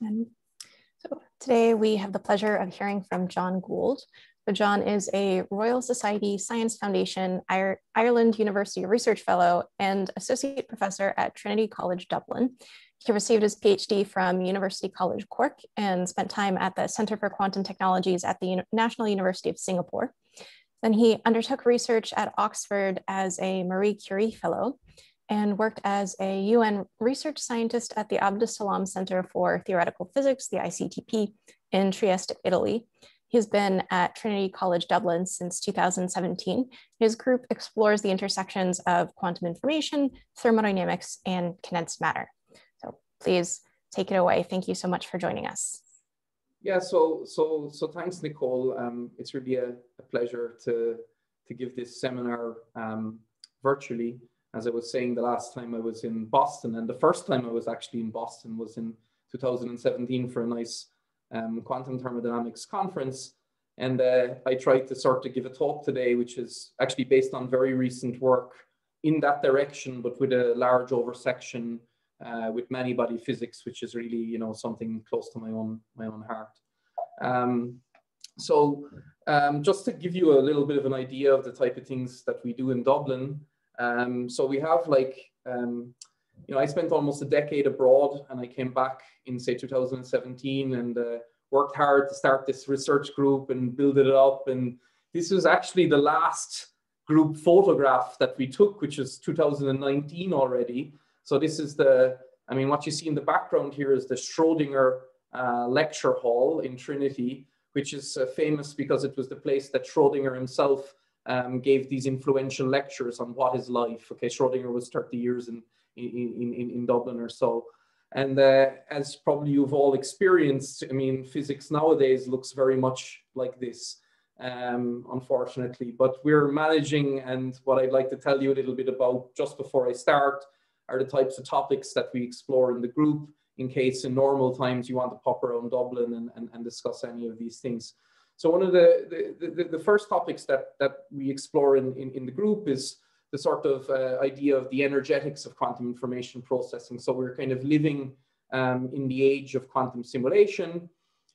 And so today we have the pleasure of hearing from John Goold. So John is a Royal Society Science Foundation Ireland University Research Fellow and Associate Professor at Trinity College Dublin. He received his PhD from University College Cork and spent time at the Center for Quantum Technologies at the National University of Singapore. Then he undertook research at Oxford as a Marie Curie Fellow and worked as a UN research scientist at the Abdus Salam Center for Theoretical Physics, the ICTP, in Trieste, Italy. He's been at Trinity College Dublin since 2017. His group explores the intersections of quantum information, thermodynamics, and condensed matter. So please take it away. Thank you so much for joining us. Yeah, so so so thanks, Nicole. Um, it's really a, a, pleasure to to give this seminar um, virtually as I was saying the last time I was in Boston, and the first time I was actually in Boston was in 2017 for a nice um, quantum thermodynamics conference. And uh, I tried to sort of give a talk today, which is actually based on very recent work in that direction, but with a large oversection uh, with many body physics, which is really, you know, something close to my own, my own heart. Um, so um, just to give you a little bit of an idea of the type of things that we do in Dublin, um, so we have like, um, you know, I spent almost a decade abroad and I came back in say 2017 and uh, worked hard to start this research group and build it up. And this was actually the last group photograph that we took, which is 2019 already. So this is the, I mean, what you see in the background here is the Schrodinger uh, lecture hall in Trinity, which is uh, famous because it was the place that Schrodinger himself um, gave these influential lectures on what is life. Okay, Schrodinger was 30 years in, in, in, in Dublin or so. And uh, as probably you've all experienced, I mean, physics nowadays looks very much like this, um, unfortunately. But we're managing, and what I'd like to tell you a little bit about just before I start are the types of topics that we explore in the group in case in normal times you want to pop around Dublin and, and, and discuss any of these things. So one of the, the, the, the first topics that, that we explore in, in, in the group is the sort of uh, idea of the energetics of quantum information processing. So we're kind of living um, in the age of quantum simulation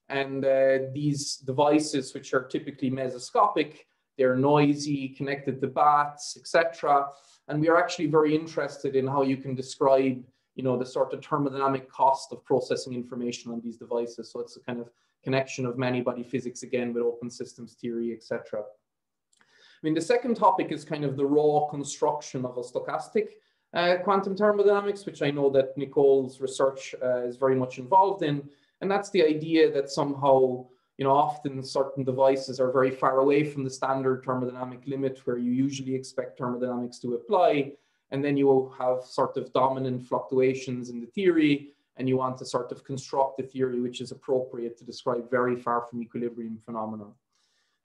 and uh, these devices, which are typically mesoscopic, they're noisy, connected to bats, etc. And we are actually very interested in how you can describe, you know, the sort of thermodynamic cost of processing information on these devices. So it's a kind of connection of many body physics again with open systems theory, etc. I mean, the second topic is kind of the raw construction of a stochastic uh, quantum thermodynamics, which I know that Nicole's research uh, is very much involved in. And that's the idea that somehow, you know, often certain devices are very far away from the standard thermodynamic limit where you usually expect thermodynamics to apply. And then you will have sort of dominant fluctuations in the theory and you want to sort of construct a theory which is appropriate to describe very far from equilibrium phenomena.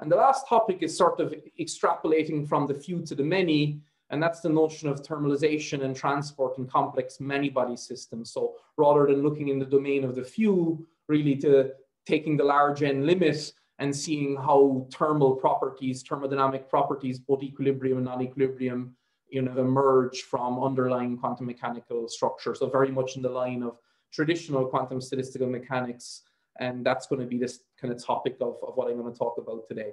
And the last topic is sort of extrapolating from the few to the many, and that's the notion of thermalization and transport in complex many-body systems. So rather than looking in the domain of the few, really to taking the large n limit and seeing how thermal properties, thermodynamic properties, both equilibrium and non-equilibrium, you know, emerge from underlying quantum mechanical structure. So very much in the line of traditional quantum statistical mechanics. And that's going to be this kind of topic of, of what I'm going to talk about today.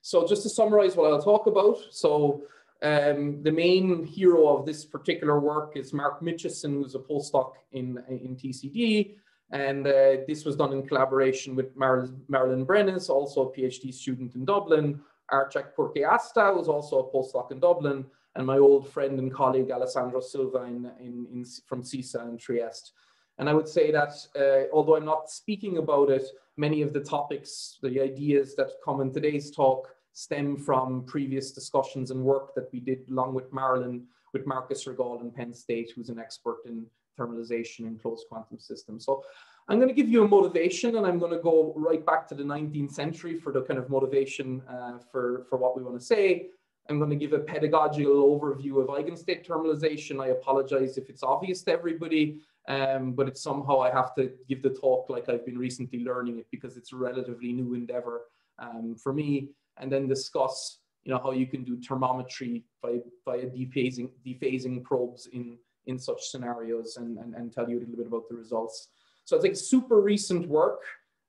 So just to summarize what I'll talk about. So um, the main hero of this particular work is Mark Mitchison, who's a postdoc in, in TCD. And uh, this was done in collaboration with Mar Marlon Brenes, also a PhD student in Dublin, Archak Purkayastha, who's also a postdoc in Dublin, and my old friend and colleague Alessandro Silva in, in, in from SISSA in Trieste. And I would say that uh, although I'm not speaking about it, many of the topics, the ideas that come in today's talk stem from previous discussions and work that we did along with Marlon, with Marcos Rigol in Penn State, who's an expert in thermalization in closed quantum systems. So I'm going to give you a motivation and I'm going to go right back to the 19th century for the kind of motivation uh, for, for what we want to say. I'm going to give a pedagogical overview of eigenstate thermalization. I apologize if it's obvious to everybody, um, but it's somehow I have to give the talk like I've been recently learning it because it's a relatively new endeavor um, for me. And then discuss, you know, how you can do thermometry by via dephasing, dephasing probes in, in such scenarios and, and, and tell you a little bit about the results. So it's like super recent work.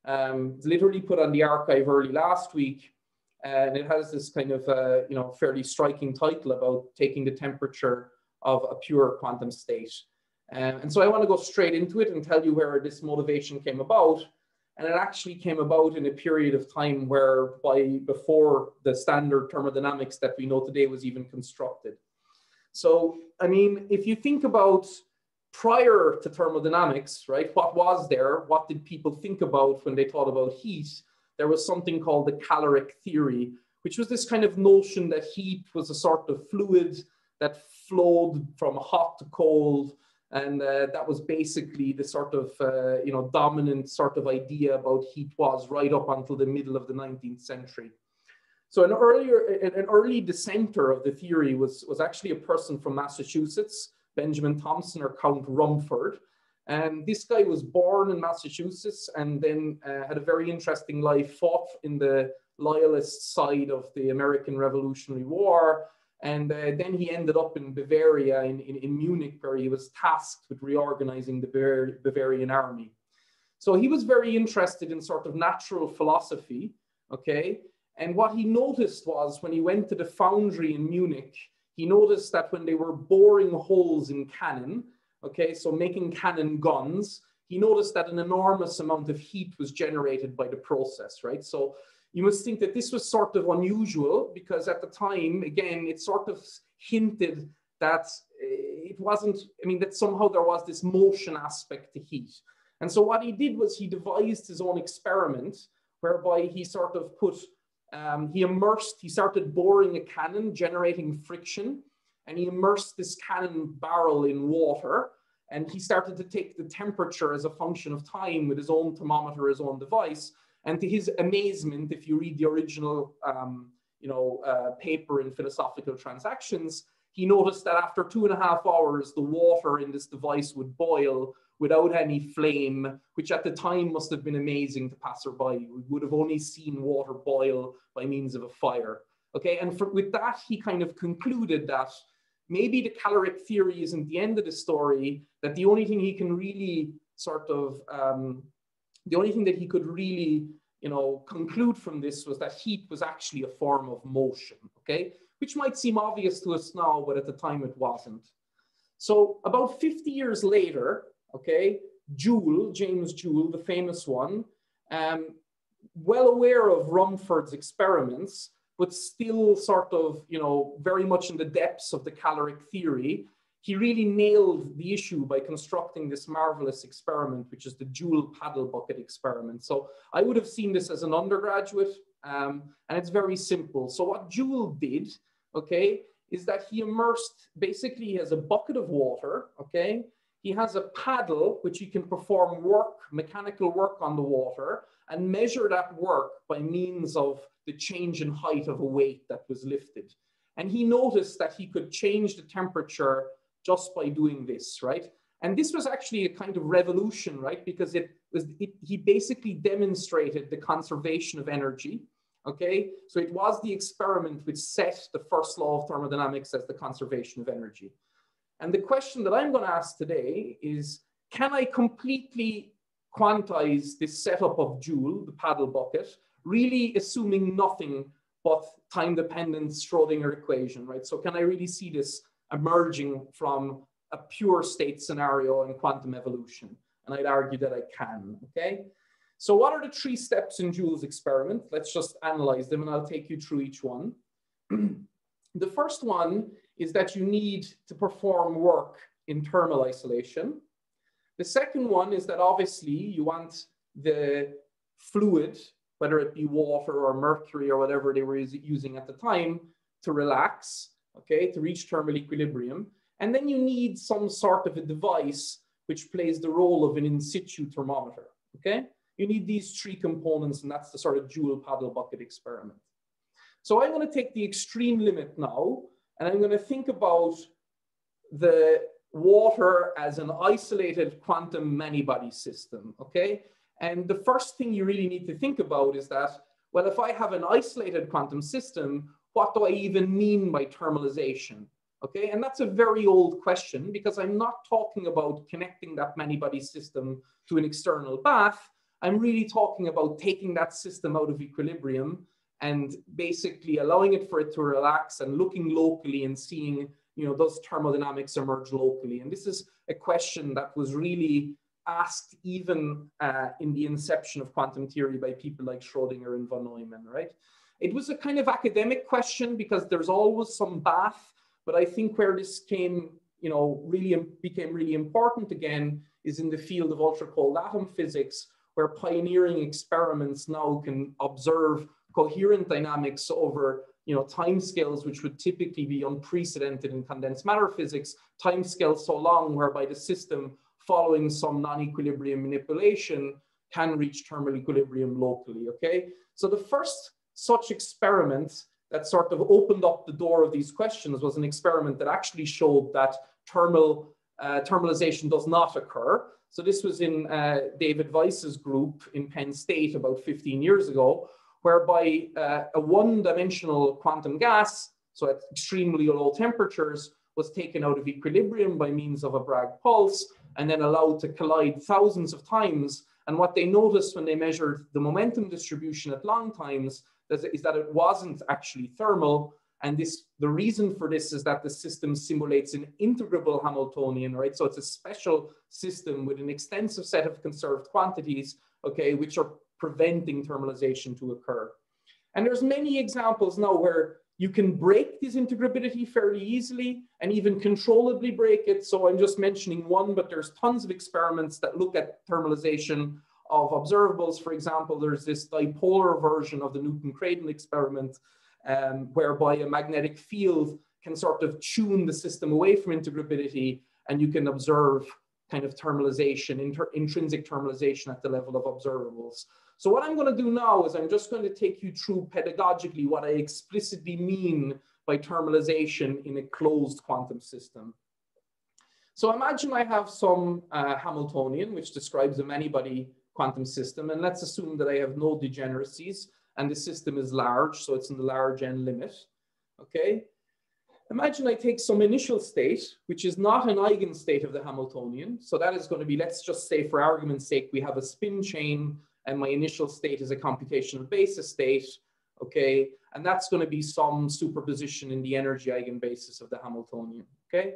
Um, it's literally put on the arXiv early last week. And it has this kind of, uh, you know, fairly striking title about taking the temperature of a pure quantum state. Um, and so I want to go straight into it and tell you where this motivation came about. And it actually came about in a period of time where by before the standard thermodynamics that we know today was even constructed. So, I mean, if you think about prior to thermodynamics, right, what was there? What did people think about when they thought about heat? There was something called the caloric theory, which was this kind of notion that heat was a sort of fluid that flowed from hot to cold and uh, that was basically the sort of uh, you know dominant sort of idea about heat was right up until the middle of the 19th century. So an earlier an early dissenter of the theory was was actually a person from Massachusetts, Benjamin Thompson or Count Rumford. And this guy was born in Massachusetts and then uh, had a very interesting life, fought in the loyalist side of the American Revolutionary War, and uh, then he ended up in Bavaria, in, in, in, Munich, where he was tasked with reorganizing the Bavar Bavarian army. So he was very interested in sort of natural philosophy, okay? And what he noticed was when he went to the foundry in Munich, he noticed that when they were boring holes in cannon, okay, so making cannon guns, he noticed that an enormous amount of heat was generated by the process, right? So you must think that this was sort of unusual because at the time, again, it sort of hinted that eh, it wasn't, I mean, that somehow there was this motion aspect to heat. And so what he did was he devised his own experiment whereby he sort of put, um, he immersed, he started boring a cannon, generating friction, and he immersed this cannon barrel in water. And he started to take the temperature as a function of time with his own thermometer, his own device. And to his amazement, if you read the original um, you know, uh, paper in Philosophical Transactions, he noticed that after two and a half hours, the water in this device would boil without any flame, which at the time must have been amazing to passerby. We would have only seen water boil by means of a fire. Okay, and for, with that, he kind of concluded that maybe the caloric theory isn't the end of the story, that the only thing he can really sort of um, the only thing that he could really you know, conclude from this was that heat was actually a form of motion, okay? Which might seem obvious to us now, but at the time it wasn't. So about 50 years later, okay, Joule, James Joule, the famous one, um, well aware of Rumford's experiments, but still sort of, you know, very much in the depths of the caloric theory, he really nailed the issue by constructing this marvelous experiment, which is the Joule paddle bucket experiment. So I would have seen this as an undergraduate, um, and it's very simple. So what Joule did, okay, is that he immersed, basically he has a bucket of water, okay? He has a paddle, which he can perform work, mechanical work on the water, and measure that work by means of the change in height of a weight that was lifted. And he noticed that he could change the temperature just by doing this, right? And this was actually a kind of revolution, right? Because it was, it, he basically demonstrated the conservation of energy, okay? So it was the experiment which set the first law of thermodynamics as the conservation of energy. And the question that I'm gonna ask today is, can I completely quantize this setup of Joule, the paddle bucket, really assuming nothing but time-dependent Schrodinger equation, right? So can I really see this emerging from a pure state scenario in quantum evolution. And I'd argue that I can, okay? So what are the three steps in Joule's experiment? Let's just analyze them and I'll take you through each one. the first one is that you need to perform work in thermal isolation. The second one is that obviously you want the fluid, whether it be water or mercury or whatever they were using at the time, to relax okay, to reach thermal equilibrium. And then you need some sort of a device which plays the role of an in situ thermometer, okay? You need these three components and that's the sort of Joule paddle bucket experiment. So I'm gonna take the extreme limit now and I'm gonna think about the water as an isolated quantum many-body system, okay? And the first thing you really need to think about is that, well, if I have an isolated quantum system, what do I even mean by thermalization? Okay, and that's a very old question because I'm not talking about connecting that many body system to an external bath. I'm really talking about taking that system out of equilibrium and basically allowing it for it to relax and looking locally and seeing, you know, those thermodynamics emerge locally. And this is a question that was really asked even uh, in the inception of quantum theory by people like Schrodinger and von Neumann, right? It was a kind of academic question because there's always some bath, but I think where this came, you know, really became really important again is in the field of ultra cold atom physics, where pioneering experiments now can observe coherent dynamics over you know, time scales which would typically be unprecedented in condensed matter physics, time scales so long whereby the system following some non-equilibrium manipulation can reach thermal equilibrium locally, okay? So the first such experiment that sort of opened up the door of these questions was an experiment that actually showed that thermal uh, thermalization does not occur. So this was in uh, David Weiss's group in Penn State about 15 years ago, whereby uh, a one-dimensional quantum gas, so at extremely low temperatures, was taken out of equilibrium by means of a Bragg pulse and then allowed to collide thousands of times. And what they noticed when they measured the momentum distribution at long times is that it wasn't actually thermal. And this, the reason for this is that the system simulates an integrable Hamiltonian, right? So it's a special system with an extensive set of conserved quantities, okay, which are preventing thermalization to occur. And there's many examples now where you can break this integrability fairly easily and even controllably break it. So I'm just mentioning one, but there's tons of experiments that look at thermalization of observables. For example, there's this dipolar version of the Newton-Cradle experiment um, whereby a magnetic field can sort of tune the system away from integrability and you can observe kind of thermalization, intrinsic thermalization at the level of observables. So what I'm going to do now is I'm just going to take you through pedagogically what I explicitly mean by thermalization in a closed quantum system. So imagine I have some uh, Hamiltonian, which describes a many-body quantum system, and let's assume that I have no degeneracies, and the system is large, so it's in the large n limit, okay? Imagine I take some initial state, which is not an eigenstate of the Hamiltonian. So that is going to be, let's just say for argument's sake, we have a spin chain and my initial state is a computational basis state, okay? And that's gonna be some superposition in the energy eigenbasis of the Hamiltonian, okay?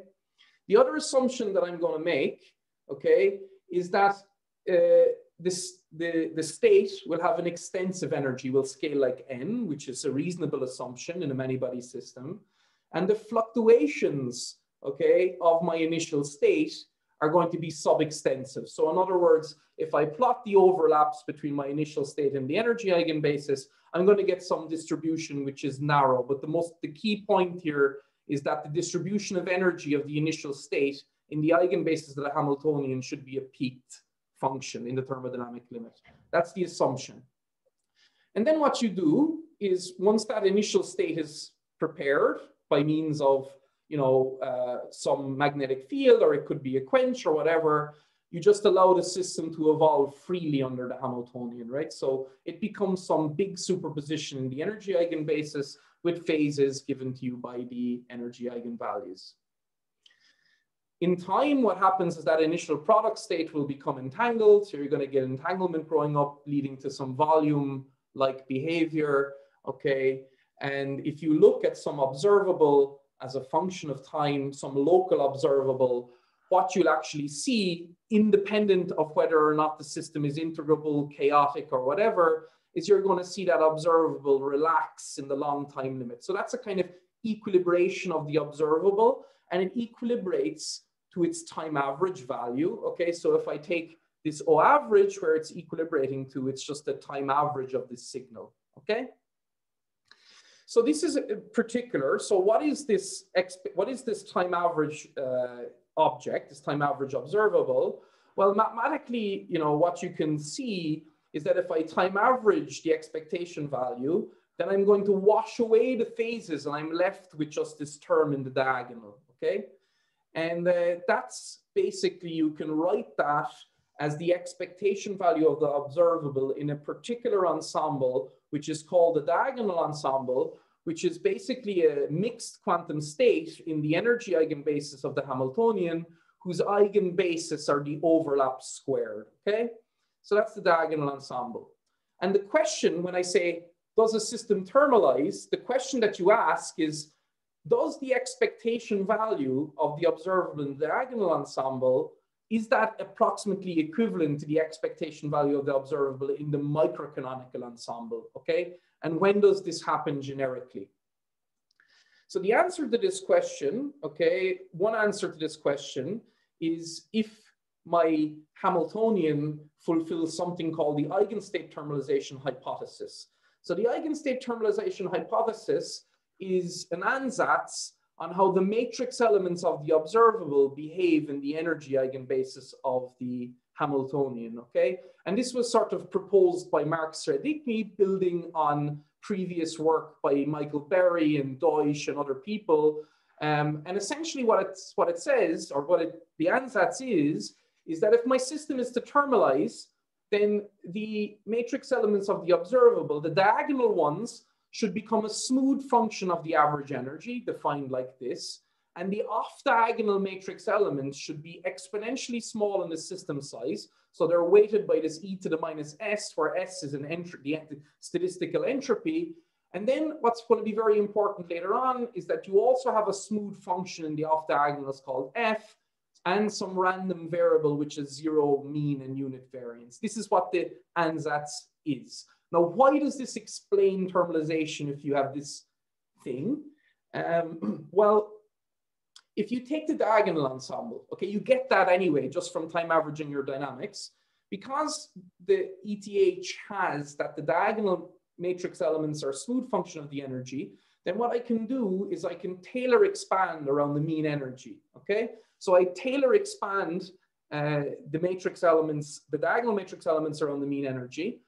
The other assumption that I'm gonna make, okay, is that uh, this, the, the state will have an extensive energy, will scale like n, which is a reasonable assumption in a many-body system. And the fluctuations, okay, of my initial state are going to be sub-extensive. So in other words, if I plot the overlaps between my initial state and the energy eigenbasis, I'm going to get some distribution which is narrow. But the most, the key point here is that the distribution of energy of the initial state in the eigenbasis of the Hamiltonian should be a peaked function in the thermodynamic limit. That's the assumption. And then what you do is once that initial state is prepared by means of you know, uh, some magnetic field, or it could be a quench or whatever. You just allow the system to evolve freely under the Hamiltonian, right? So it becomes some big superposition in the energy eigenbasis with phases given to you by the energy eigenvalues. In time, what happens is that initial product state will become entangled. So you're going to get entanglement growing up, leading to some volume-like behavior, okay? And if you look at some observable as a function of time, some local observable, what you'll actually see, independent of whether or not the system is integrable, chaotic, or whatever, is you're going to see that observable relax in the long time limit. So that's a kind of equilibration of the observable, and it equilibrates to its time average value. Okay, so if I take this O average where it's equilibrating to, it's just the time average of this signal. Okay. So this is particular. So what is this, what is this time average uh, object, this time average observable? Well, mathematically, you know, what you can see is that if I time average the expectation value, then I'm going to wash away the phases and I'm left with just this term in the diagonal, okay? And uh, that's basically, you can write that as the expectation value of the observable in a particular ensemble, which is called the diagonal ensemble, which is basically a mixed quantum state in the energy eigenbasis of the Hamiltonian, whose eigenbasis are the overlap squared, okay? So that's the diagonal ensemble. And the question when I say, does a system thermalize? The question that you ask is, does the expectation value of the observable in the diagonal ensemble, is that approximately equivalent to the expectation value of the observable in the microcanonical ensemble, okay? And when does this happen generically? So the answer to this question, okay, one answer to this question is if my Hamiltonian fulfills something called the eigenstate thermalization hypothesis. So the eigenstate thermalization hypothesis is an ansatz on how the matrix elements of the observable behave in the energy eigenbasis of the Hamiltonian, okay? And this was sort of proposed by Mark Srednicki, building on previous work by Michael Berry and Deutsch and other people. Um, and essentially what, it's, what it says, or what it, the ansatz is, is that if my system is to thermalize, then the matrix elements of the observable, the diagonal ones, should become a smooth function of the average energy, defined like this. And the off-diagonal matrix elements should be exponentially small in the system size. So they're weighted by this e to the minus s, where s is an entropy, the statistical entropy. And then what's going to be very important later on is that you also have a smooth function in the off-diagonals called f, and some random variable, which is zero mean and unit variance. This is what the ansatz is. Now, why does this explain thermalization if you have this thing? Um, well, if you take the diagonal ensemble, okay, you get that anyway, just from time averaging your dynamics. Because the ETH has that the diagonal matrix elements are a smooth function of the energy, then what I can do is I can Taylor expand around the mean energy, okay? So I Taylor expand uh, the matrix elements, the diagonal matrix elements around the mean energy.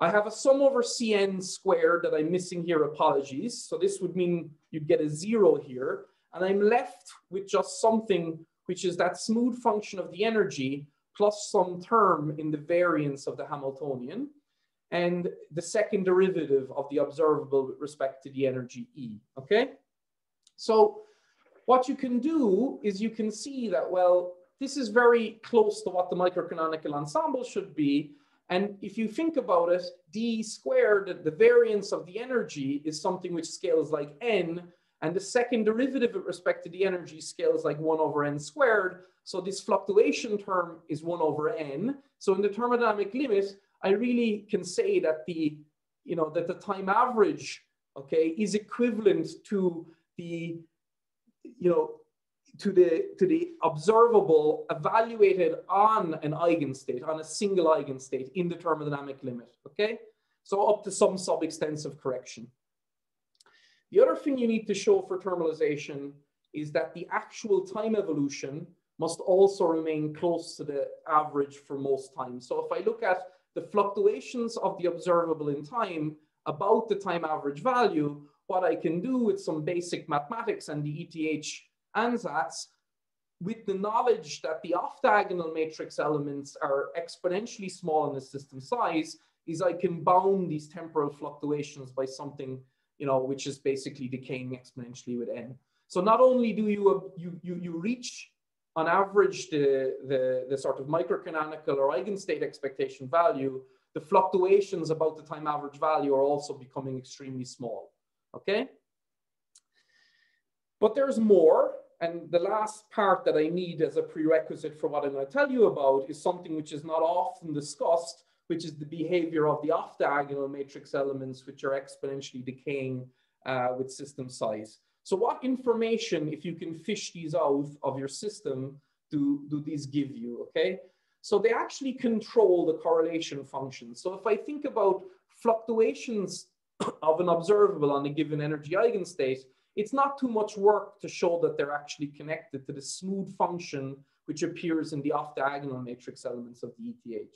I have a sum over Cn squared that I'm missing here, apologies. So this would mean you'd get a zero here. And I'm left with just something which is that smooth function of the energy plus some term in the variance of the Hamiltonian and the second derivative of the observable with respect to the energy E, okay? So what you can do is you can see that, well, this is very close to what the microcanonical ensemble should be, and if you think about it, d squared, the variance of the energy is something which scales like n, and the second derivative with respect to the energy scales like 1 over n squared. So this fluctuation term is 1 over n. So in the thermodynamic limit, I really can say that the, you know, that the time average, okay, is equivalent to the, you know, to the, to the observable evaluated on an eigenstate, on a single eigenstate in the thermodynamic limit, okay? So up to some sub-extensive correction. The other thing you need to show for thermalization is that the actual time evolution must also remain close to the average for most times. So if I look at the fluctuations of the observable in time about the time average value, what I can do with some basic mathematics and the ETH ansatz with the knowledge that the off-diagonal matrix elements are exponentially small in the system size, is I can bound these temporal fluctuations by something, you know, which is basically decaying exponentially with n. So not only do you, uh, you, you, you reach on average the, the, the sort of microcanonical or eigenstate expectation value, the fluctuations about the time average value are also becoming extremely small, okay? But there's more. And the last part that I need as a prerequisite for what I'm going to tell you about is something which is not often discussed, which is the behavior of the off-diagonal matrix elements, which are exponentially decaying uh, with system size. So what information, if you can fish these out of your system, do, do these give you, okay? So they actually control the correlation function. So if I think about fluctuations of an observable on a given energy eigenstate, it's not too much work to show that they're actually connected to the smooth function which appears in the off-diagonal matrix elements of the ETH.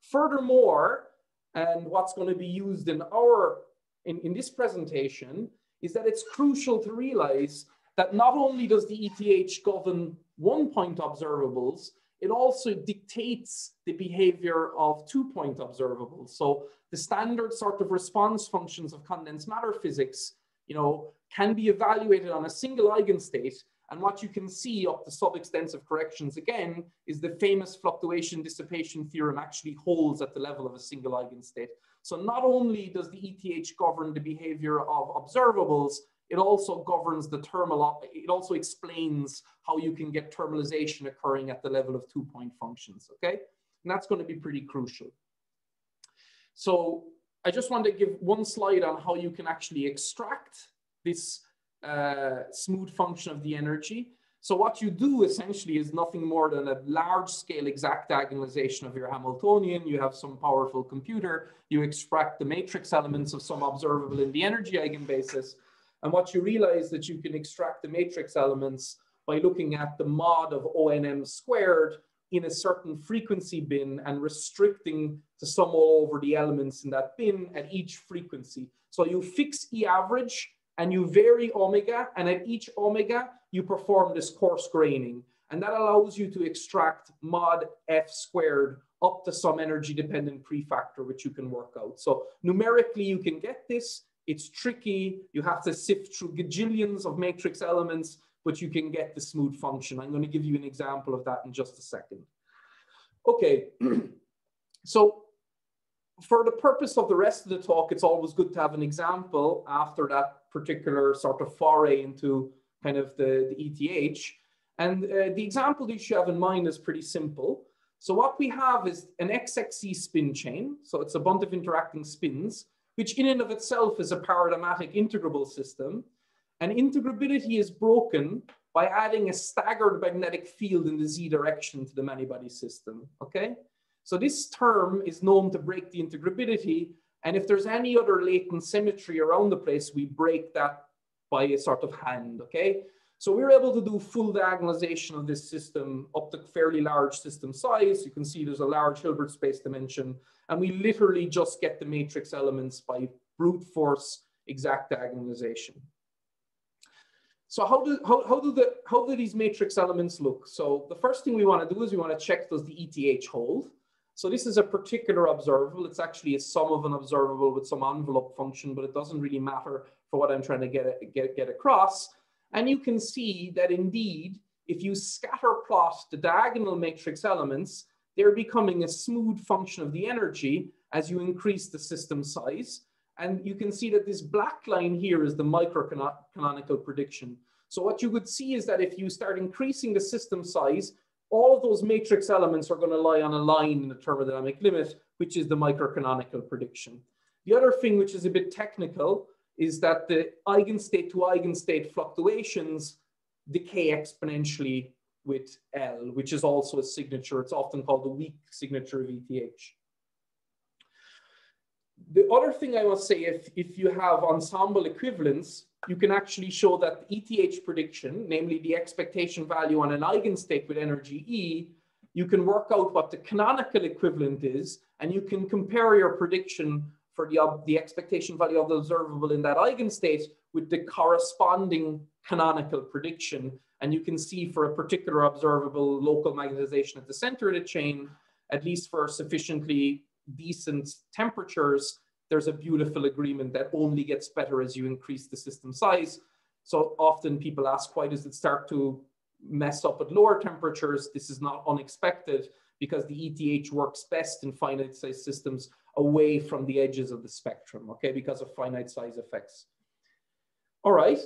Furthermore, and what's going to be used in our in, in this presentation is that it's crucial to realize that not only does the ETH govern one-point observables, it also dictates the behavior of two-point observables. So the standard sort of response functions of condensed matter physics you know, can be evaluated on a single eigenstate. And what you can see of the sub-extensive corrections again is the famous fluctuation dissipation theorem actually holds at the level of a single eigenstate. So not only does the ETH govern the behavior of observables, it also governs the thermal, it also explains how you can get thermalization occurring at the level of two point functions, okay? And that's gonna be pretty crucial. So I just want to give one slide on how you can actually extract this uh, smooth function of the energy. So what you do essentially is nothing more than a large scale exact diagonalization of your Hamiltonian. You have some powerful computer, you extract the matrix elements of some observable in the energy eigenbasis. And what you realize that you can extract the matrix elements by looking at the mod of ONM squared in a certain frequency bin and restricting to sum all over the elements in that bin at each frequency. So you fix E average and you vary omega, and at each omega, you perform this coarse graining. And that allows you to extract mod f squared up to some energy dependent prefactor, which you can work out. So numerically, you can get this. It's tricky. You have to sift through gajillions of matrix elements, but you can get the smooth function. I'm going to give you an example of that in just a second. Okay, so for the purpose of the rest of the talk, it's always good to have an example after that particular sort of foray into kind of the, the ETH. And uh, the example that you have in mind is pretty simple. So what we have is an XXZ spin chain. So it's a bunch of interacting spins, which in and of itself is a paradigmatic integrable system. And integrability is broken by adding a staggered magnetic field in the z direction to the many-body system, okay? So this term is known to break the integrability. And if there's any other latent symmetry around the place, we break that by a sort of hand, okay? So we're able to do full diagonalization of this system up to fairly large system size. You can see there's a large Hilbert space dimension, and we literally just get the matrix elements by brute force exact diagonalization. So how do, how, how, do the, how do these matrix elements look? So the first thing we want to do is we want to check does the ETH hold? So this is a particular observable. It's actually a sum of an observable with some envelope function, but it doesn't really matter for what I'm trying to get, get, get across. And you can see that indeed, if you scatter plot the diagonal matrix elements, they're becoming a smooth function of the energy as you increase the system size. And you can see that this black line here is the microcanonical prediction. So what you would see is that if you start increasing the system size, all of those matrix elements are going to lie on a line in the thermodynamic limit, which is the microcanonical prediction. The other thing, which is a bit technical, is that the eigenstate to eigenstate fluctuations decay exponentially with L, which is also a signature. It's often called the weak signature of ETH. The other thing I must say, if, if you have ensemble equivalence, you can actually show that ETH prediction, namely the expectation value on an eigenstate with energy E, you can work out what the canonical equivalent is, and you can compare your prediction for the, the expectation value of the observable in that eigenstate with the corresponding canonical prediction. And you can see for a particular observable local magnetization at the center of the chain, at least for sufficiently decent temperatures, there's a beautiful agreement that only gets better as you increase the system size. So often people ask, why does it start to mess up at lower temperatures? This is not unexpected because the ETH works best in finite size systems away from the edges of the spectrum, okay, because of finite size effects. All right.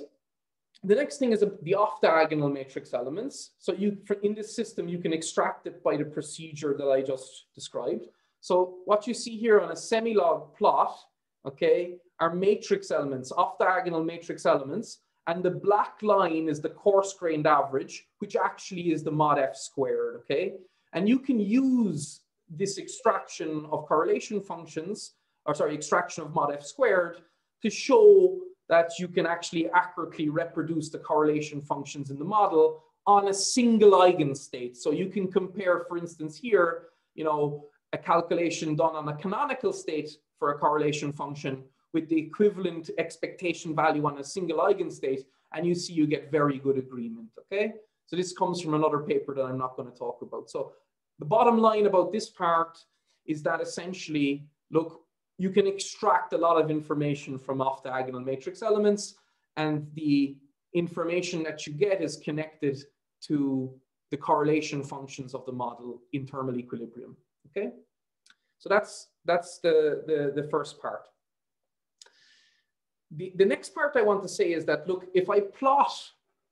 The next thing is the off-diagonal matrix elements. So you, in this system, you can extract it by the procedure that I just described. So what you see here on a semi-log plot, okay, are matrix elements, off-diagonal matrix elements, and the black line is the coarse-grained average, which actually is the mod f squared, okay? And you can use this extraction of correlation functions, or sorry, extraction of mod f squared to show that you can actually accurately reproduce the correlation functions in the model on a single eigenstate. So you can compare, for instance, here, you know, a calculation done on a canonical state for a correlation function with the equivalent expectation value on a single eigenstate, and you see you get very good agreement, okay? So this comes from another paper that I'm not gonna talk about. So the bottom line about this part is that essentially, look, you can extract a lot of information from off-diagonal matrix elements. and the information that you get is connected to the correlation functions of the model in thermal equilibrium. Okay, so that's that's the the, the first part. The, the next part I want to say is that look, if I plot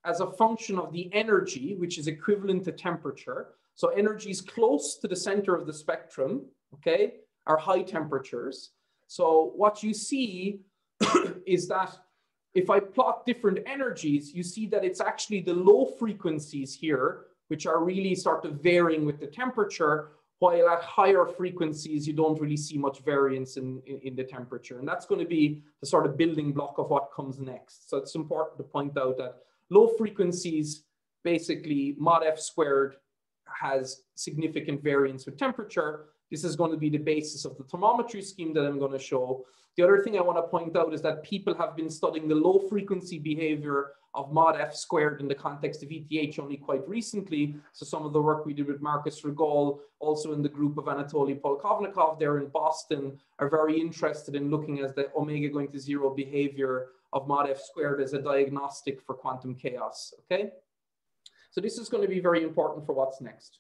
as a function of the energy, which is equivalent to temperature, so energy is close to the center of the spectrum, okay, are high temperatures. So what you see is that if I plot different energies, you see that it's actually the low frequencies here, which are really sort of varying with the temperature, while at higher frequencies, you don't really see much variance in, in, in, the temperature. And that's going to be the sort of building block of what comes next. So it's important to point out that low frequencies, basically mod f squared has significant variance with temperature. This is going to be the basis of the thermometry scheme that I'm going to show. The other thing I want to point out is that people have been studying the low frequency behavior of mod f squared in the context of ETH only quite recently. So some of the work we did with Marcos Rigol, also in the group of Anatoly Polkovnikov there in Boston, are very interested in looking at the omega going to zero behavior of mod f squared as a diagnostic for quantum chaos, okay? So this is going to be very important for what's next.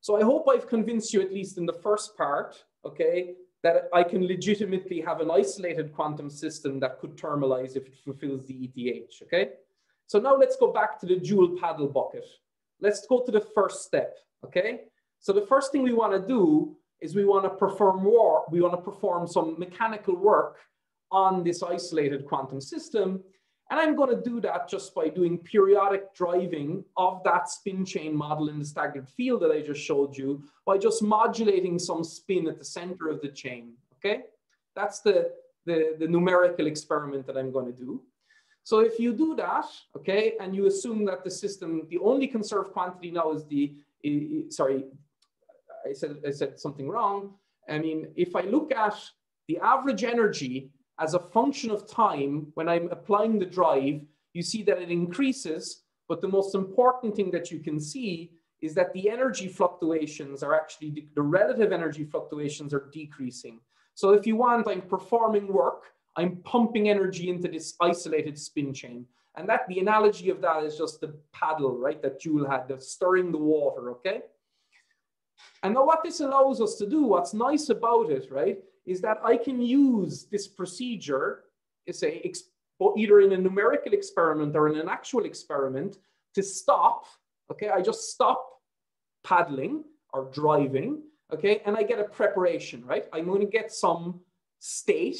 So I hope I've convinced you, at least in the first part, okay, that I can legitimately have an isolated quantum system that could thermalize if it fulfills the ETH, okay? So now let's go back to the Joule paddle bucket. Let's go to the first step, okay? So the first thing we want to do is we want to perform work, we want to perform some mechanical work on this isolated quantum system and I'm going to do that just by doing periodic driving of that spin chain model in the staggered field that I just showed you by just modulating some spin at the center of the chain. Okay, that's the, the, the numerical experiment that I'm going to do. So if you do that, okay, and you assume that the system, the only conserved quantity now is the, sorry, I said, I said something wrong. I mean, if I look at the average energy as a function of time, when I'm applying the drive, you see that it increases. But the most important thing that you can see is that the energy fluctuations are actually, the relative energy fluctuations are decreasing. So if you want, I'm performing work, I'm pumping energy into this isolated spin chain. And that the analogy of that is just the paddle, right? That Joule had, the stirring the water, okay? And now what this allows us to do, what's nice about it, right, is that I can use this procedure, say, either in a numerical experiment or in an actual experiment to stop, okay? I just stop paddling or driving, okay? And I get a preparation, right? I'm gonna get some state,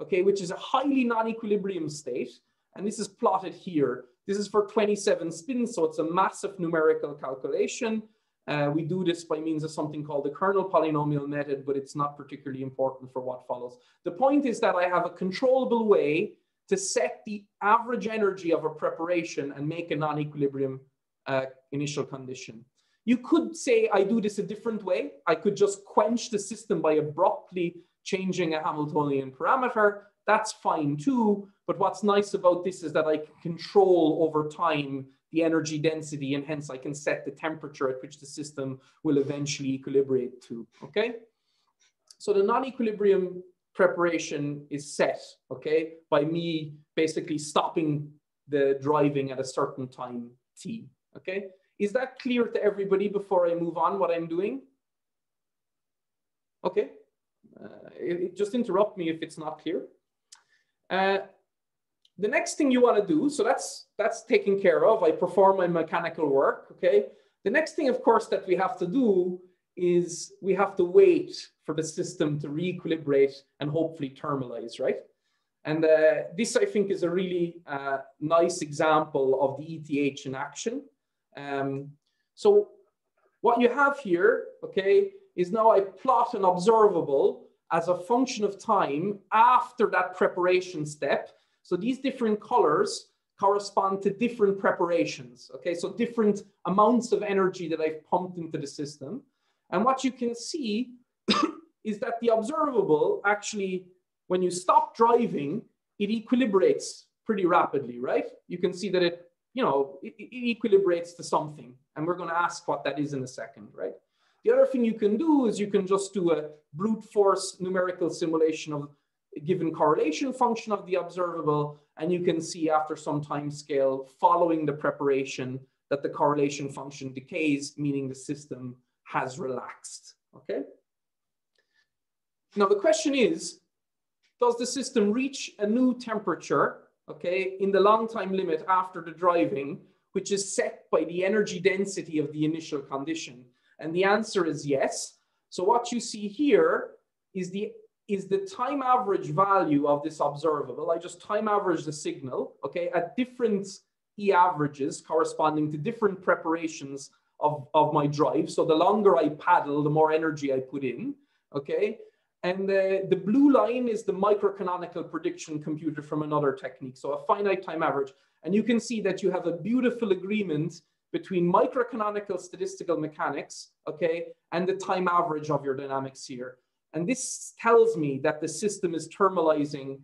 okay, which is a highly non-equilibrium state. And this is plotted here. This is for 27 spins, so it's a massive numerical calculation. Uh, we do this by means of something called the kernel polynomial method, but it's not particularly important for what follows. The point is that I have a controllable way to set the average energy of a preparation and make a non-equilibrium uh, initial condition. You could say I do this a different way. I could just quench the system by abruptly changing a Hamiltonian parameter. That's fine too. But what's nice about this is that I can control over time the energy density, and hence I can set the temperature at which the system will eventually equilibrate to, okay? So the non-equilibrium preparation is set, okay, by me basically stopping the driving at a certain time t, okay? Is that clear to everybody before I move on what I'm doing? Okay, it, it just interrupt me if it's not clear. Uh, the next thing you want to do, so that's that's taken care of. I perform my mechanical work. Okay. The next thing, of course, that we have to do is we have to wait for the system to re-equilibrate and hopefully thermalize, right? And uh, this, I think, is a really uh, nice example of the ETH in action. Um, so what you have here, okay, is now I plot an observable as a function of time after that preparation step so these different colors correspond to different preparations. Okay, so different amounts of energy that I've pumped into the system. And what you can see is that the observable actually, when you stop driving, it equilibrates pretty rapidly, right? You can see that it, you know, it, it equilibrates to something. And we're going to ask what that is in a second, right? The other thing you can do is you can just do a brute force numerical simulation of a given correlation function of the observable, And you can see after some time scale following the preparation that the correlation function decays, meaning the system has relaxed, okay? Now the question is, does the system reach a new temperature, okay, in the long time limit after the driving, which is set by the energy density of the initial condition? And the answer is yes. So what you see here is the is the time average value of this observable. I just time average the signal, okay, at different E averages corresponding to different preparations of, of my drive. So the longer I paddle, the more energy I put in, okay? And the, the blue line is the microcanonical prediction computed from another technique. So a finite time average. And you can see that you have a beautiful agreement between microcanonical statistical mechanics, okay, and the time average of your dynamics here. And this tells me that the system is thermalizing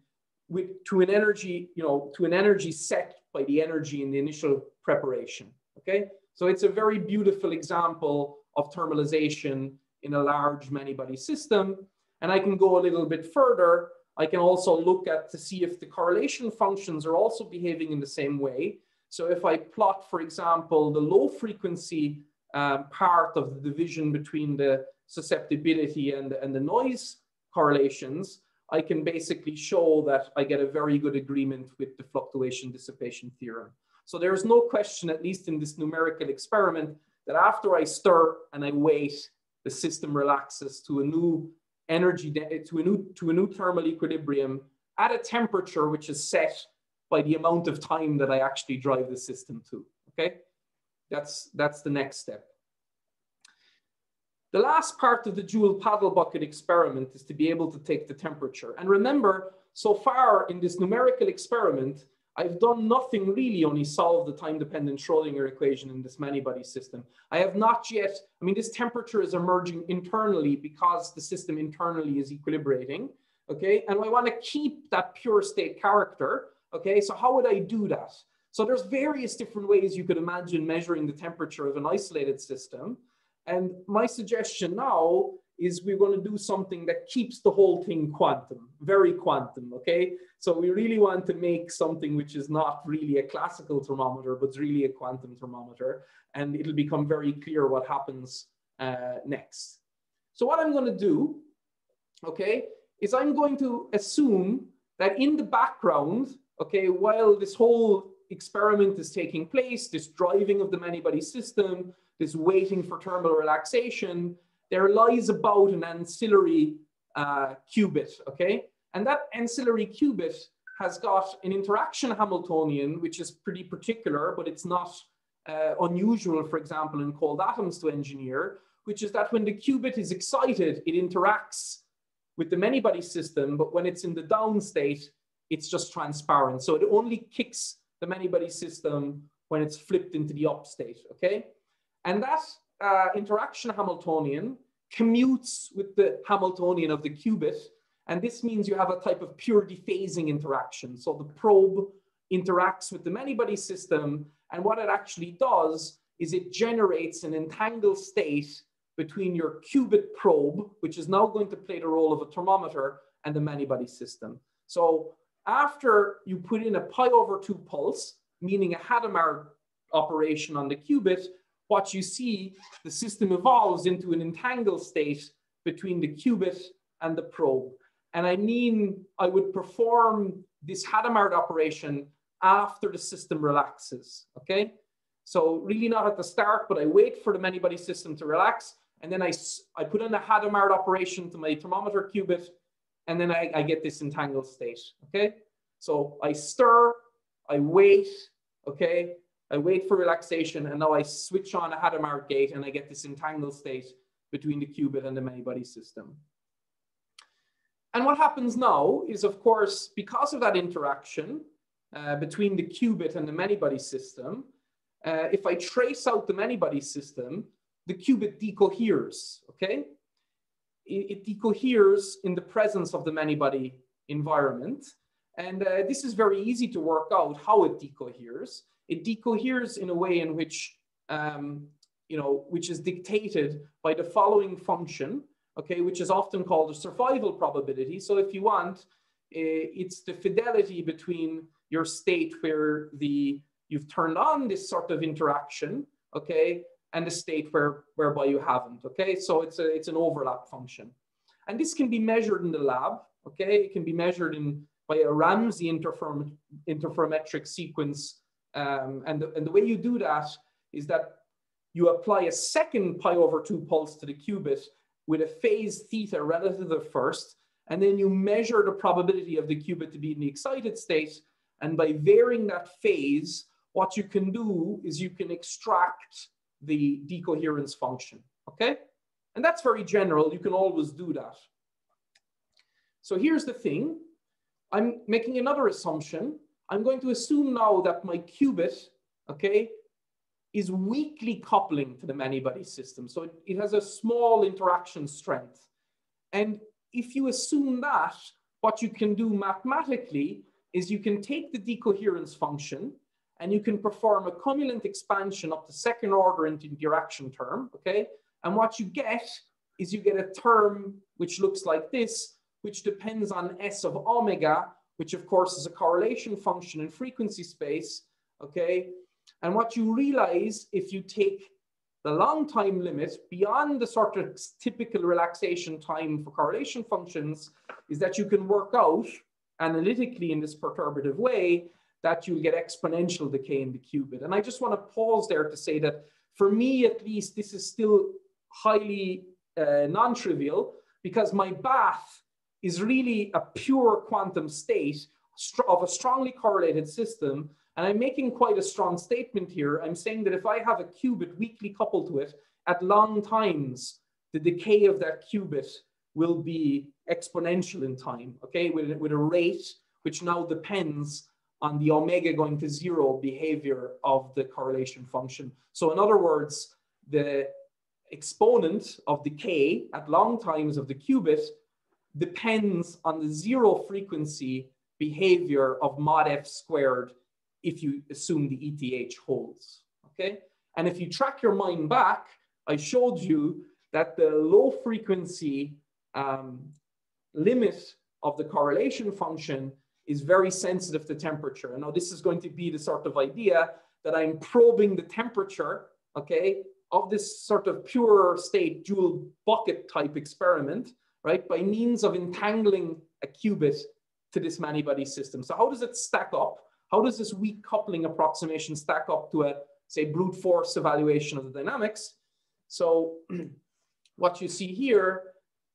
with, to an energy, you know, to an energy set by the energy in the initial preparation, okay? So it's a very beautiful example of thermalization in a large many-body system. And I can go a little bit further. I can also look at to see if the correlation functions are also behaving in the same way. So if I plot, for example, the low frequency um, part of the division between the susceptibility and, and the noise correlations, I can basically show that I get a very good agreement with the fluctuation dissipation theorem. So there's no question, at least in this numerical experiment, that after I stir and I wait, the system relaxes to a new energy, to a new, to a new thermal equilibrium at a temperature which is set by the amount of time that I actually drive the system to, okay? That's, that's the next step. The last part of the Joule paddle bucket experiment is to be able to take the temperature. And remember, so far in this numerical experiment, I've done nothing really, only solve the time-dependent Schrodinger equation in this many-body system. I have not yet, I mean, this temperature is emerging internally because the system internally is equilibrating, okay? And I wanna keep that pure state character, okay? So how would I do that? So there's various different ways you could imagine measuring the temperature of an isolated system. And my suggestion now is we're going to do something that keeps the whole thing quantum, very quantum, okay? So we really want to make something which is not really a classical thermometer, but really a quantum thermometer. And it'll become very clear what happens uh, next. So what I'm going to do, okay, is I'm going to assume that in the background, okay, while this whole experiment is taking place, this driving of the many-body system, this waiting for thermal relaxation, there lies about an ancillary uh, qubit, okay? And that ancillary qubit has got an interaction Hamiltonian, which is pretty particular, but it's not uh, unusual, for example, in cold atoms to engineer, which is that when the qubit is excited, it interacts with the many-body system, but when it's in the down state, it's just transparent. So it only kicks the many-body system when it's flipped into the up state, okay? And that uh, interaction Hamiltonian commutes with the Hamiltonian of the qubit. And this means you have a type of pure dephasing interaction. So the probe interacts with the many-body system. And what it actually does is it generates an entangled state between your qubit probe, which is now going to play the role of a thermometer, and the many-body system. So after you put in a pi over 2 pulse, meaning a Hadamard operation on the qubit, what you see, the system evolves into an entangled state between the qubit and the probe. And I mean, I would perform this Hadamard operation after the system relaxes, okay? So really not at the start, but I wait for the many-body system to relax, and then I, I put in a Hadamard operation to my thermometer qubit, and then I, I get this entangled state, okay? So I stir, I wait, okay? I wait for relaxation, and now I switch on a Hadamard gate, and I get this entangled state between the qubit and the many-body system. And what happens now is, of course, because of that interaction uh, between the qubit and the many-body system, uh, if I trace out the many-body system, the qubit decoheres, okay? It, decoheres in the presence of the many-body environment. And uh, this is very easy to work out how it decoheres it decoheres in a way in which, um, you know, which is dictated by the following function, okay, which is often called a survival probability. So if you want, uh, it's the fidelity between your state where the you've turned on this sort of interaction, okay, and the state where whereby you haven't, okay. So it's a it's an overlap function, and this can be measured in the lab, okay. It can be measured in by a Ramsey interferom interferometric sequence, um, and the, and the way you do that is that you apply a second pi over two pulse to the qubit with a phase theta relative to the first, and then you measure the probability of the qubit to be in the excited state. And by varying that phase, what you can do is you can extract the decoherence function, okay? And that's very general, you can always do that. So here's the thing, I'm making another assumption. I'm going to assume now that my qubit, okay, is weakly coupling to the many-body system. So it, it has a small interaction strength. And if you assume that, what you can do mathematically is you can take the decoherence function and you can perform a cumulant expansion up to second order into the interaction term, okay? And what you get is you get a term which looks like this, which depends on S of omega, which of course is a correlation function in frequency space, okay? And what you realize if you take the long time limit beyond the sort of typical relaxation time for correlation functions is that you can work out analytically in this perturbative way that you'll get exponential decay in the qubit. And I just want to pause there to say that for me, at least, this is still highly uh, non-trivial because my bath is really a pure quantum state of a strongly correlated system and I'm making quite a strong statement here. I'm saying that if I have a qubit weakly coupled to it, at long times, the decay of that qubit will be exponential in time, okay, with, with a rate which now depends on the omega going to zero behavior of the correlation function. So in other words, the exponent of decay at long times of the qubit depends on the zero frequency behavior of mod f squared if you assume the ETH holds, okay? And if you track your mind back, I showed you that the low frequency um, limit of the correlation function is very sensitive to temperature. And now this is going to be the sort of idea that I'm probing the temperature, okay, of this sort of pure state Joule bucket type experiment, right, by means of entangling a qubit to this many-body system. So how does it stack up? How does this weak coupling approximation stack up to a, say, brute force evaluation of the dynamics? So what you see here,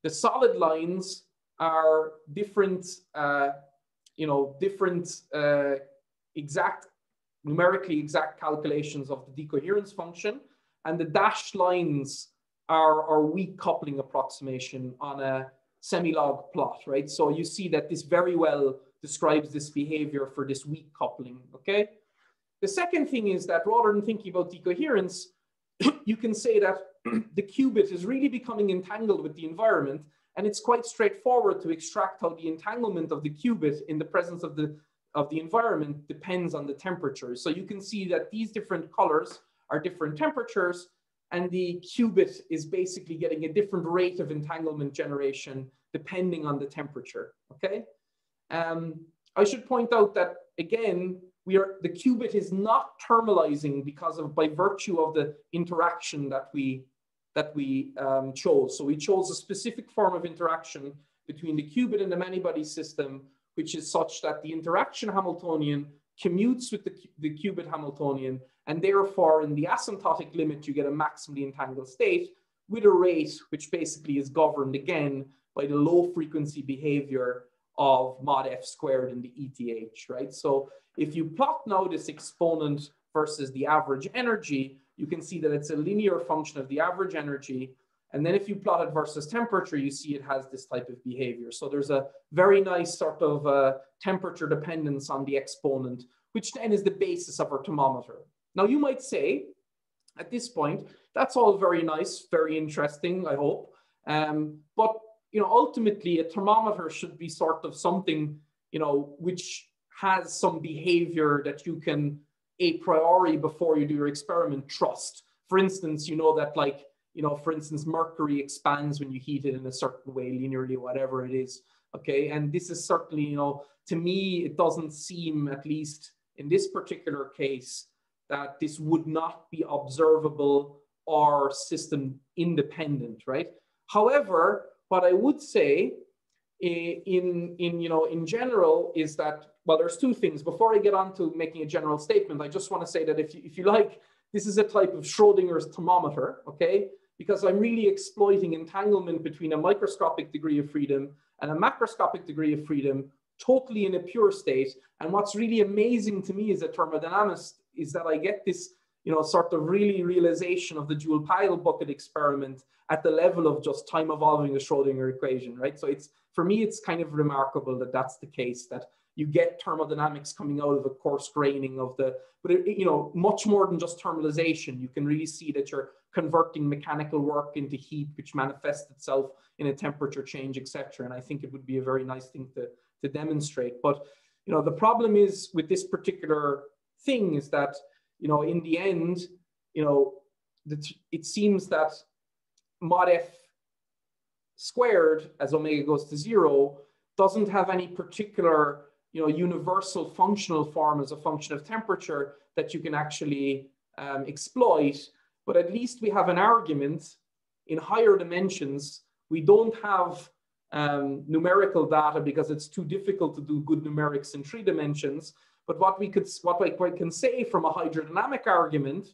the solid lines are different, uh, you know, different uh, exact, numerically exact calculations of the decoherence function. And the dashed lines are our weak coupling approximation on a semi-log plot, right? So you see that this very well describes this behavior for this weak coupling, okay? The second thing is that rather than thinking about decoherence, you can say that the qubit is really becoming entangled with the environment and it's quite straightforward to extract how the entanglement of the qubit in the presence of the, of the environment depends on the temperature. So you can see that these different colors are different temperatures and the qubit is basically getting a different rate of entanglement generation depending on the temperature, okay? Um, I should point out that again, we are the qubit is not thermalizing because of by virtue of the interaction that we that we um, chose. So we chose a specific form of interaction between the qubit and the many-body system, which is such that the interaction Hamiltonian commutes with the, the qubit Hamiltonian, and therefore in the asymptotic limit, you get a maximally entangled state with a rate which basically is governed again by the low frequency behavior of mod f squared in the ETH, right? So if you plot now this exponent versus the average energy, you can see that it's a linear function of the average energy. And then if you plot it versus temperature, you see it has this type of behavior. So there's a very nice sort of uh, temperature dependence on the exponent, which then is the basis of our thermometer. Now you might say, at this point, that's all very nice, very interesting, I hope. Um, but you know, ultimately a thermometer should be sort of something, you know, which has some behavior that you can a priori before you do your experiment trust. For instance, you know that like, you know, for instance, mercury expands when you heat it in a certain way, linearly, whatever it is. Okay, and this is certainly, you know, to me, it doesn't seem, at least in this particular case, that this would not be observable or system independent, right? However, what I would say eh, in, in, you know, in general is that, well, there's two things. Before I get on to making a general statement, I just want to say that if you, if you like, this is a type of Schrodinger's thermometer, okay? Because I'm really exploiting entanglement between a microscopic degree of freedom and a macroscopic degree of freedom, totally in a pure state. And what's really amazing to me as a thermodynamist is that I get this, you know, sort of really realization of the Joule pile bucket experiment at the level of just time evolving the Schrodinger equation, right? So it's for me, it's kind of remarkable that that's the case that you get thermodynamics coming out of a coarse graining of the, but it, you know, much more than just thermalization. You can really see that you're converting mechanical work into heat, which manifests itself in a temperature change, etc. And I think it would be a very nice thing to, to demonstrate. But you know, the problem is with this particular thing is that you know, in the end, you know, it seems that mod f squared as omega goes to zero doesn't have any particular you know universal functional form as a function of temperature that you can actually um, exploit. But at least we have an argument in higher dimensions. We don't have um, numerical data because it's too difficult to do good numerics in three dimensions. But what we could what I can say from a hydrodynamic argument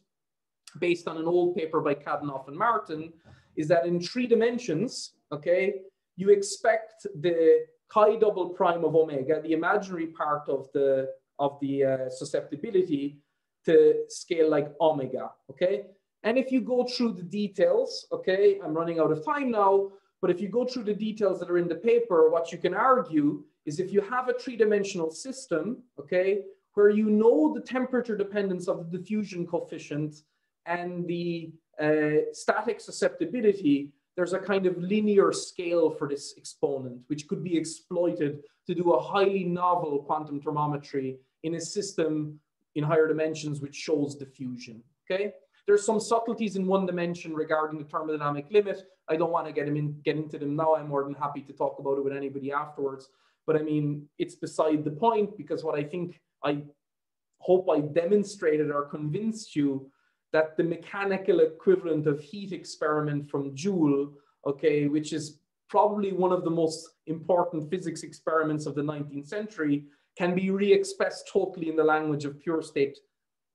based on an old paper by Kadanoff and Martin is that in three dimensions, okay, you expect the chi double prime of omega, the imaginary part of the of the uh, susceptibility to scale like omega, okay? And if you go through the details, okay, I'm running out of time now, but if you go through the details that are in the paper, what you can argue is if you have a three-dimensional system, okay, where you know the temperature dependence of the diffusion coefficient and the uh, static susceptibility, there's a kind of linear scale for this exponent, which could be exploited to do a highly novel quantum thermometry in a system in higher dimensions, which shows diffusion, okay? There's some subtleties in one dimension regarding the thermodynamic limit. I don't want to get, in, get into them now. I'm more than happy to talk about it with anybody afterwards. But I mean, it's beside the point because what I think I hope I demonstrated or convinced you that the mechanical equivalent of heat experiment from Joule, okay, which is probably one of the most important physics experiments of the 19th century, can be re-expressed totally in the language of pure state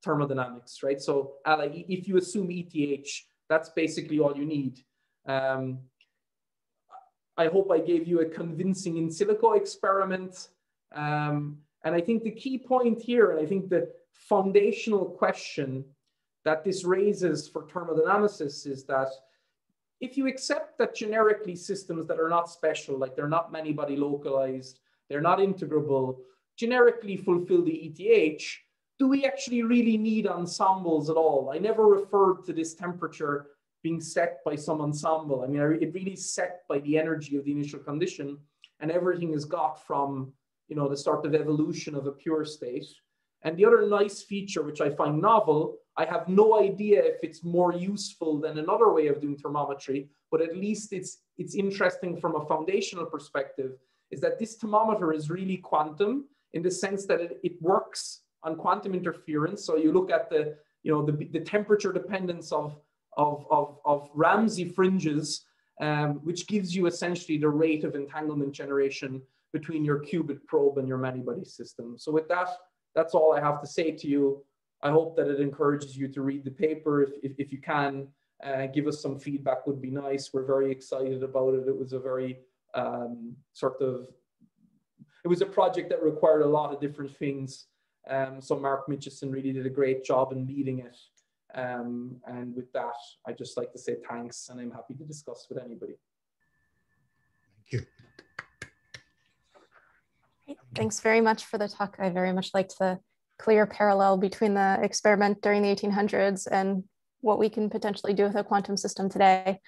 thermodynamics, right? So if you assume ETH, that's basically all you need. Um, I hope I gave you a convincing in silico experiment. Um, and I think the key point here, and I think the foundational question that this raises for thermodynamicists is that if you accept that generically systems that are not special, like they're not many-body localized, they're not integrable, generically fulfill the ETH, do we actually really need ensembles at all? I never referred to this temperature being set by some ensemble. I mean, it really set by the energy of the initial condition and everything is got from, you know, the sort of evolution of a pure state. And the other nice feature, which I find novel, I have no idea if it's more useful than another way of doing thermometry, but at least it's, it's interesting from a foundational perspective, is that this thermometer is really quantum in the sense that it, it works on quantum interference. So you look at the, you know, the, the temperature dependence of, of, of, of Ramsey fringes, um, which gives you essentially the rate of entanglement generation between your qubit probe and your many-body system. So with that, that's all I have to say to you. I hope that it encourages you to read the paper if, if, if you can. Uh, give us some feedback would be nice. We're very excited about it. It was a very um, sort of, it was a project that required a lot of different things. Um, so Mark Mitchison really did a great job in leading it. Um, and with that, I'd just like to say thanks and I'm happy to discuss with anybody. Thank you. Thanks very much for the talk. I very much liked the clear parallel between the experiment during the 1800s and what we can potentially do with a quantum system today.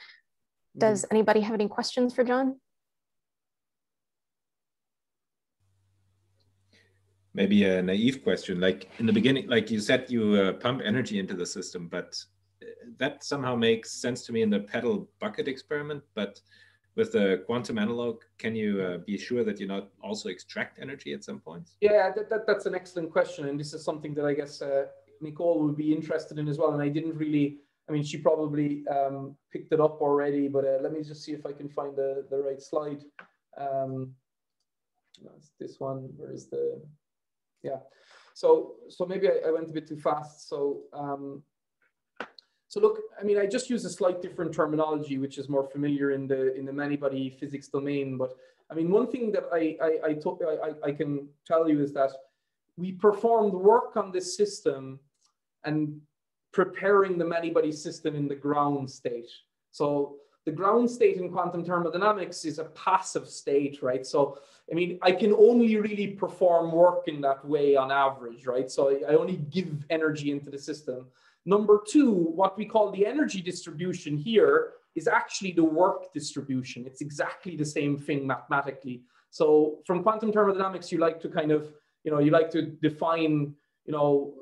Does mm-hmm. anybody have any questions for John? Maybe a naive question. Like in the beginning, like you said, you uh, pump energy into the system, but uh, that somehow makes sense to me in the pedal bucket experiment. But with the quantum analog, can you uh, be sure that you not also extract energy at some points? Yeah, that, that, that's an excellent question. And this is something that I guess uh, Nicole would be interested in as well. And I didn't really, I mean, she probably um, picked it up already, but uh, let me just see if I can find the, the right slide. Um, this one, where is the, yeah. So, so maybe I, I went a bit too fast. So, um, so look, I mean, I just use a slight different terminology, which is more familiar in the in the many-body physics domain. But I mean, one thing that I I, I, I, I can tell you is that we performed work on this system and preparing the many-body system in the ground state. So the ground state in quantum thermodynamics is a passive state, right? So, I mean, I can only really perform work in that way on average, right? So I only give energy into the system. Number two, what we call the energy distribution here is actually the work distribution. It's exactly the same thing mathematically. So from quantum thermodynamics, you like to kind of, you know, you like to define, you know,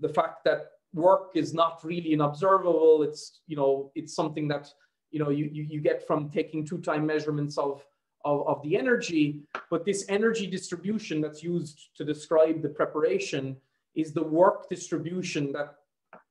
the fact that work is not really an observable. It's, you know, it's something that, you know, you, you, you get from taking two time measurements of, of, of the energy. But this energy distribution that's used to describe the preparation is the work distribution that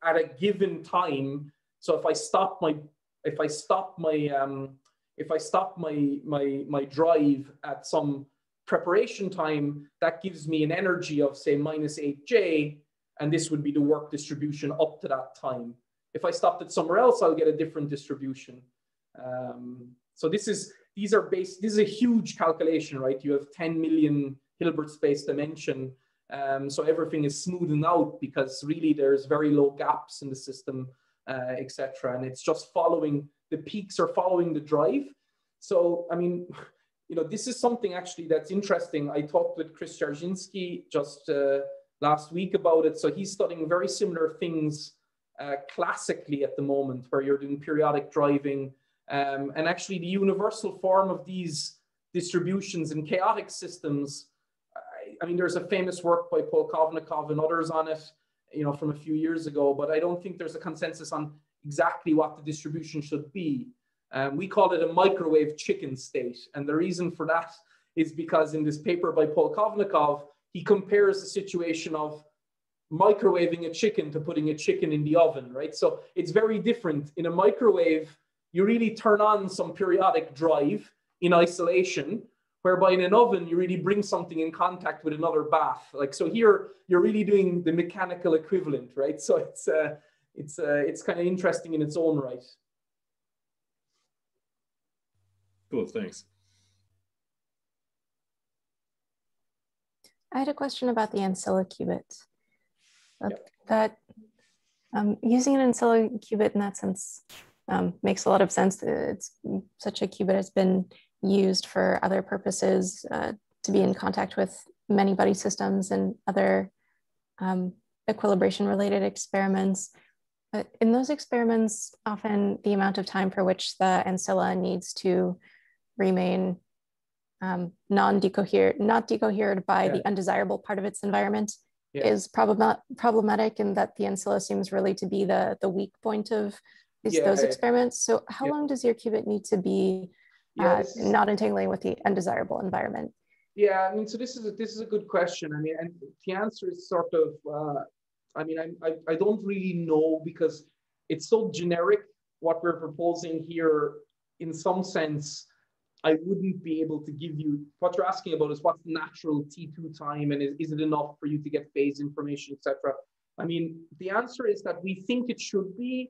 at a given time. So if I stop my if I stop my um, if I stop my my my drive at some preparation time, that gives me an energy of say minus 8j, and this would be the work distribution up to that time. If I stopped it somewhere else, I'll get a different distribution. Um, so this is these are based. This is a huge calculation, right? You have 10 million Hilbert space dimension um, so everything is smoothing out because really there's very low gaps in the system, uh, etc. And it's just following the peaks or following the drive. So I mean, you know, this is something actually that's interesting. I talked with Chris Jarzynski just uh, last week about it. So he's studying very similar things uh, classically at the moment, where you're doing periodic driving. Um, and actually, the universal form of these distributions in chaotic systems I mean, there's a famous work by Polkovnikov and others on it, you know, from a few years ago, but I don't think there's a consensus on exactly what the distribution should be. Um, we call it a microwave chicken state. And the reason for that is because in this paper by Polkovnikov, he compares the situation of microwaving a chicken to putting a chicken in the oven, right? So it's very different. In a microwave, you really turn on some periodic drive in isolation, whereby in an oven you really bring something in contact with another bath. Like so here you're really doing the mechanical equivalent right? So it's uh, it's uh, it's kind of interesting in its own right. Cool thanks. I had a question about the ancilla qubit. That, yep. that um, using an ancilla qubit in that sense um, makes a lot of sense it's such a qubit has been used for other purposes uh, to be in contact with many body systems and other um, equilibration related experiments. But in those experiments, often the amount of time for which the ancilla needs to remain um, non-decohered, not decohered by yeah. the undesirable part of its environment yeah. is problem- problematic and that the ancilla seems really to be the, the weak point of these, yeah. those experiments. So how long does your qubit need to be uh, not entangling with the undesirable environment? Yeah, I mean, so this is a, this is a good question. I mean, and the answer is sort of, uh, I mean, I, I, I don't really know because it's so generic what we're proposing here. In some sense, I wouldn't be able to give you what you're asking about is what's natural T2 time and is, is it enough for you to get phase information, etc. I mean, the answer is that we think it should be,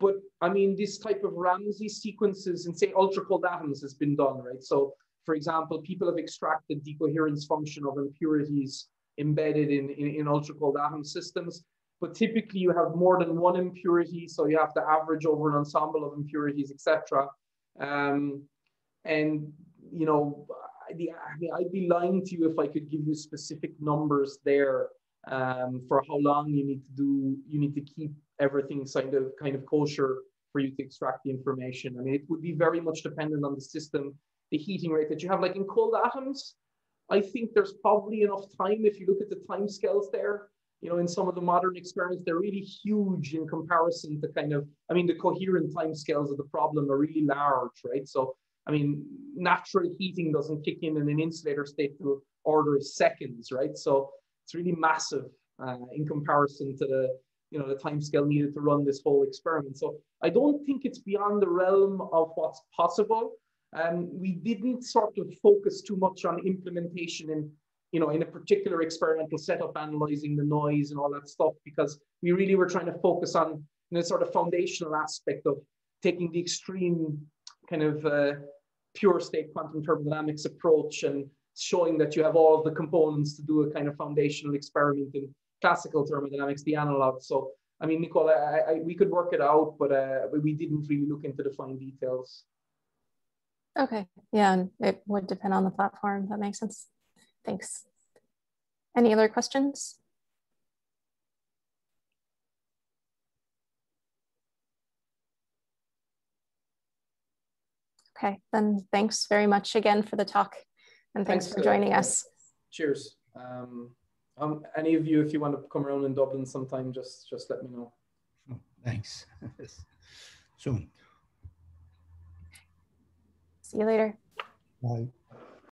but I mean, this type of Ramsey sequences in say ultra cold atoms has been done, right? So for example, people have extracted decoherence function of impurities embedded in, in, in ultra cold atom systems. But typically you have more than one impurity, so you have to average over an ensemble of impurities, etc. Um, and you know, I I'd be lying to you if I could give you specific numbers there um, for how long you need to do, you need to keep everything kind of kind of kosher for you to extract the information. I mean, it would be very much dependent on the system, the heating rate that you have. Like in cold atoms, I think there's probably enough time if you look at the time scales there. You know, in some of the modern experiments, they're really huge in comparison to kind of, I mean, the coherent time scales of the problem are really large, right? So, I mean, natural heating doesn't kick in in an insulator state to order of seconds, right? So it's really massive uh, in comparison to the you know the time scale needed to run this whole experiment. So I don't think it's beyond the realm of what's possible. Um, we didn't sort of focus too much on implementation in you know in a particular experimental setup, analyzing the noise and all that stuff because we really were trying to focus on the sort of foundational aspect of taking the extreme kind of uh, pure state quantum thermodynamics approach and showing that you have all the components to do a kind of foundational experiment in classical thermodynamics, the analog. So, I mean, Nicole, I, I, we could work it out, but uh, we didn't really look into the fine details. Okay, yeah, and it would depend on the platform. That makes sense. Thanks. Any other questions? Okay, then thanks very much again for the talk and thanks, thanks for joining us. Cheers. Um, um, any of you, if you want to come around in Dublin sometime, just just let me know. Oh, thanks. Soon. See you later. Bye.